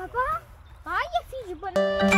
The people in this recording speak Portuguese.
Papá, olha filho de boneco.